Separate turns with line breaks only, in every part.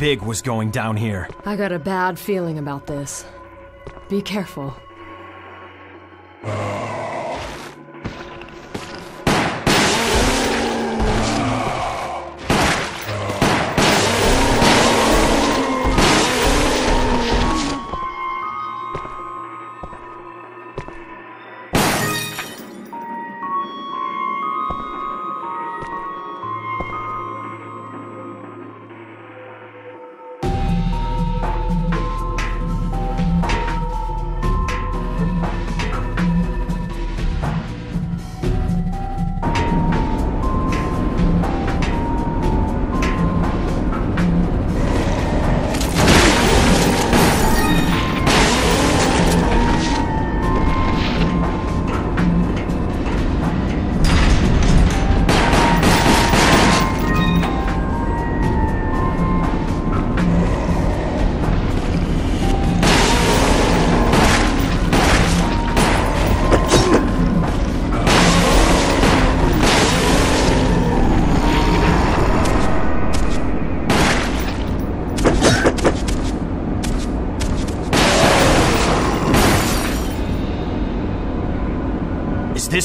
Big was going down here.
I got a bad feeling about this. Be careful.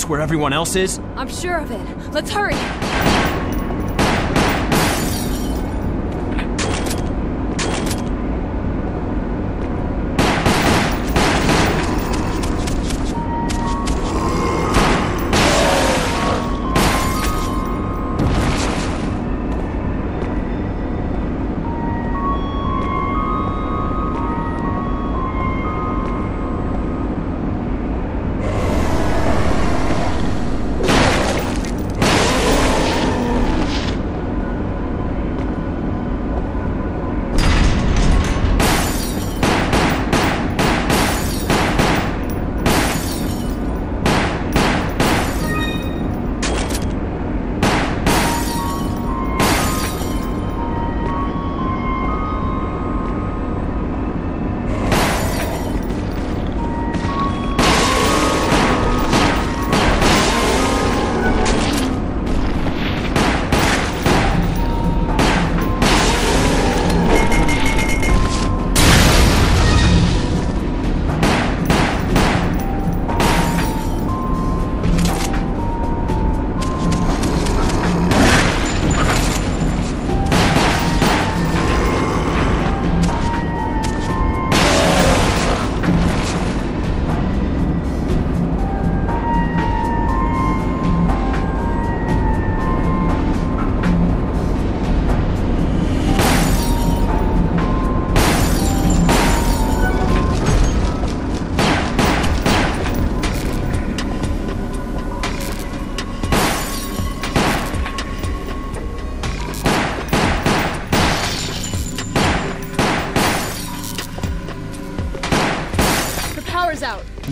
Where everyone else is?
I'm sure of it. Let's hurry!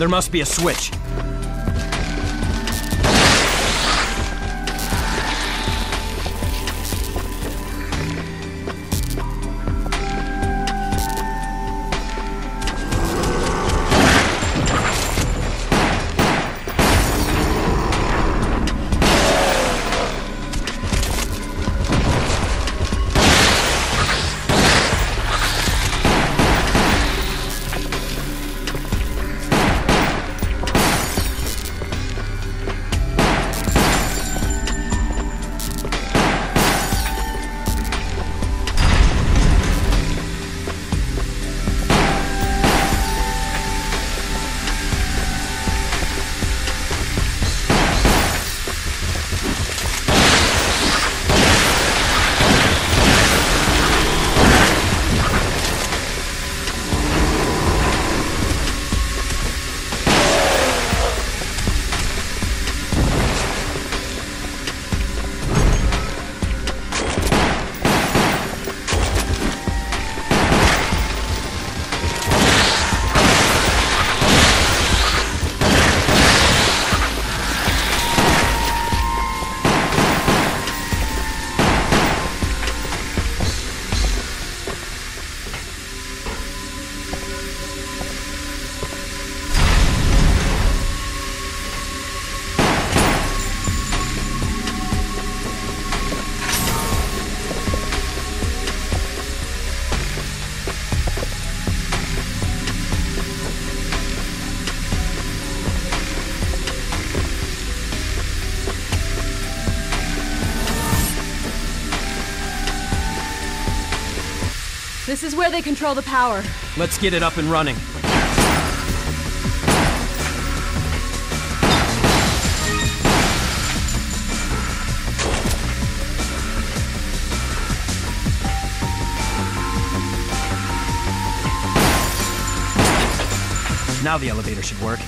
There must be a switch.
This is where they control the power.
Let's get it up and running. Now the elevator should work.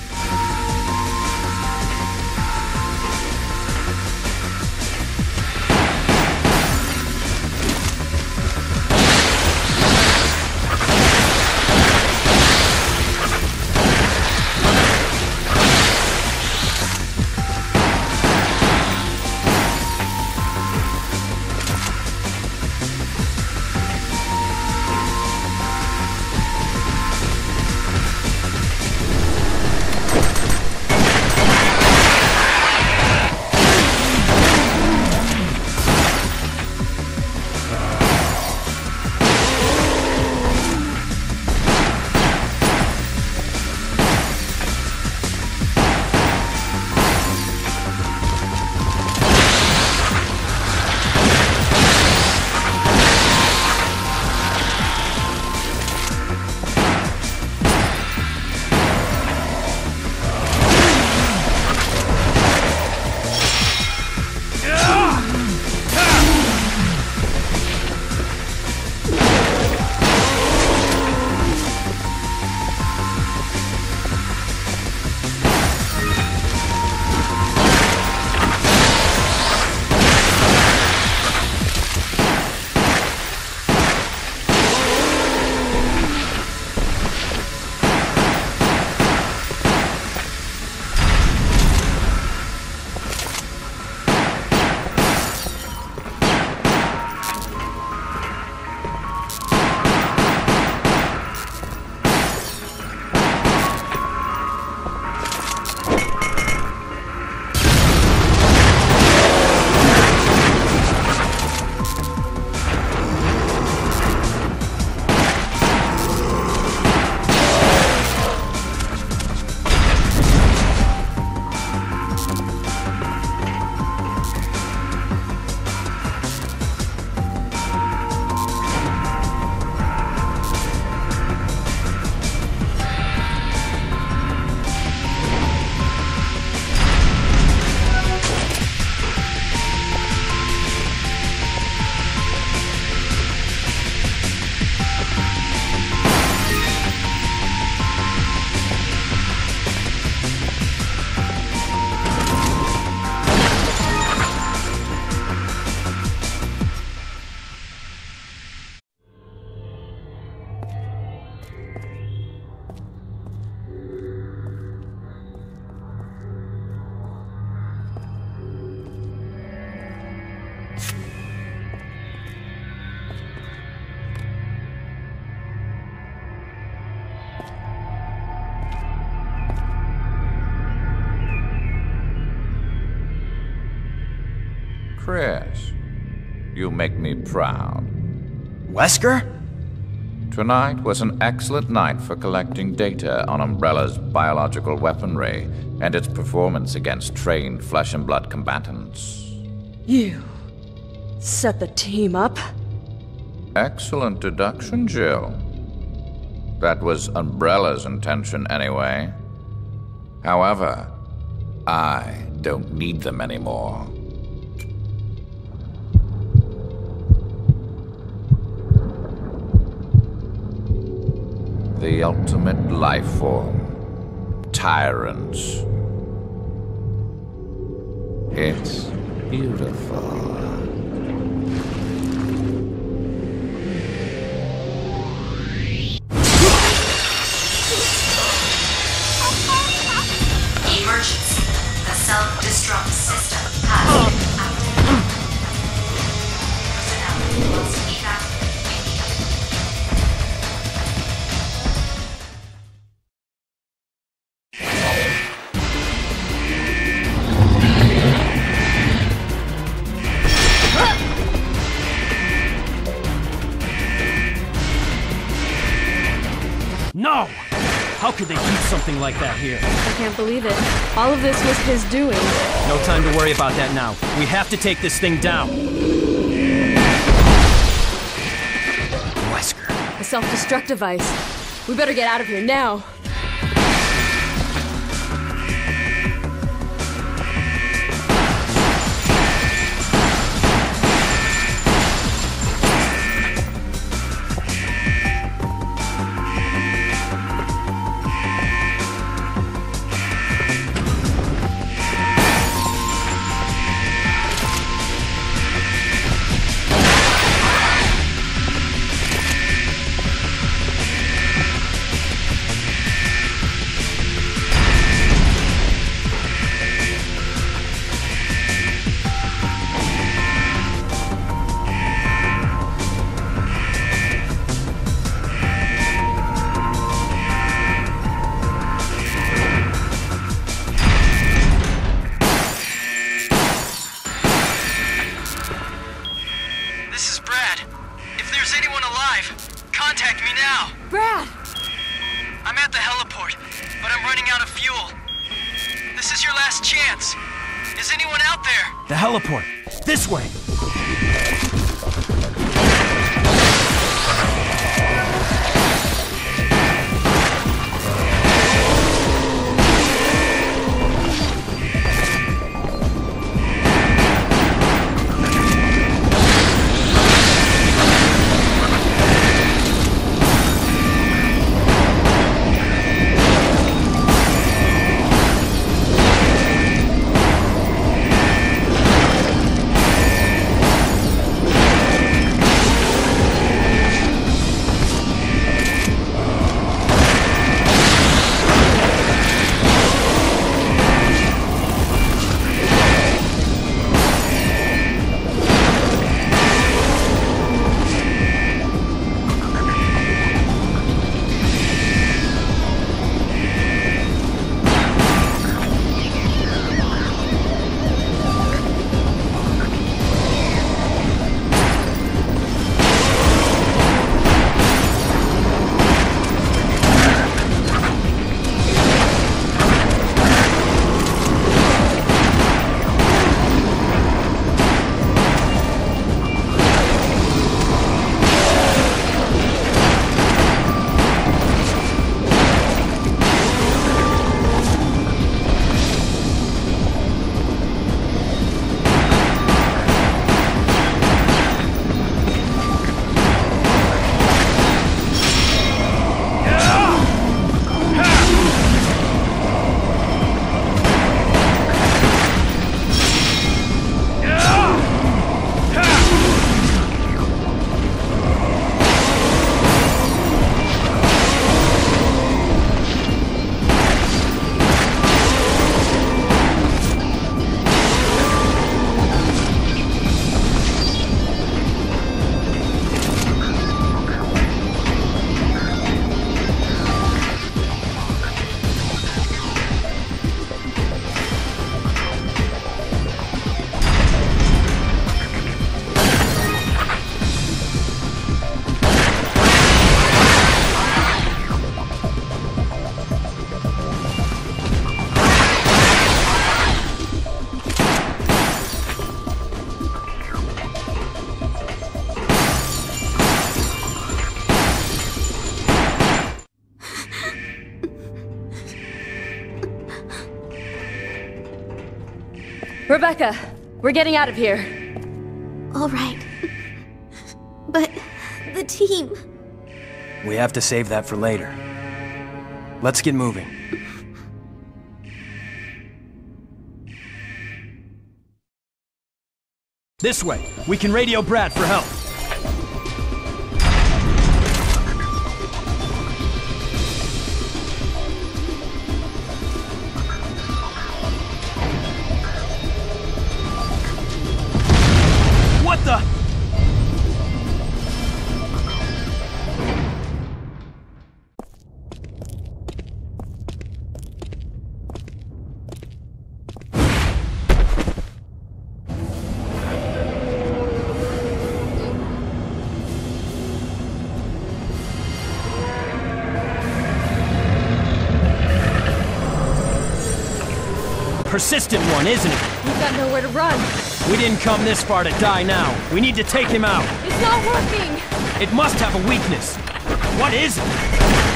Make me proud.
Wesker?
Tonight was an excellent night for collecting data on Umbrella's biological weaponry and its performance against trained flesh and blood combatants.
You set the team up?
Excellent deduction, Jill. That was Umbrella's intention, anyway. However, I don't need them anymore. The ultimate life form. Tyrants. It's beautiful.
No! How could they keep something like that here?
I can't believe it. All of this was his doing.
No time to worry about that now. We have to take this thing down. Wesker.
A self-destruct device. We better get out of here now.
Chance. Is anyone out there? The heliport. This way.
Rebecca, we're getting out of here.
All right. But the team.
We have to save that for later. Let's get moving. This way. We can radio Brad for help. Persistent one, isn't it?
We've got nowhere to run.
We didn't come this far to die now. We need to take him out.
It's not working!
It must have a weakness. What is it?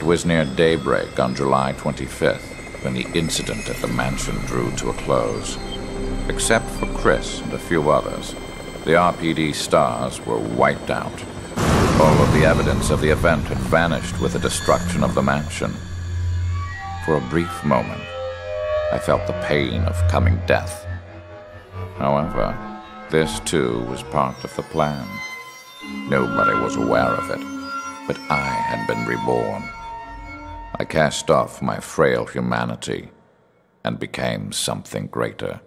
It was near daybreak on July 25th when the incident at the mansion drew to a close. Except for Chris and a few others, the RPD S.T.A.R.S. were wiped out. All of the evidence of the event had vanished with the destruction of the mansion. For a brief moment, I felt the pain of coming death. However, this too was part of the plan. Nobody was aware of it, but I had been reborn. I cast off my frail humanity and became something greater.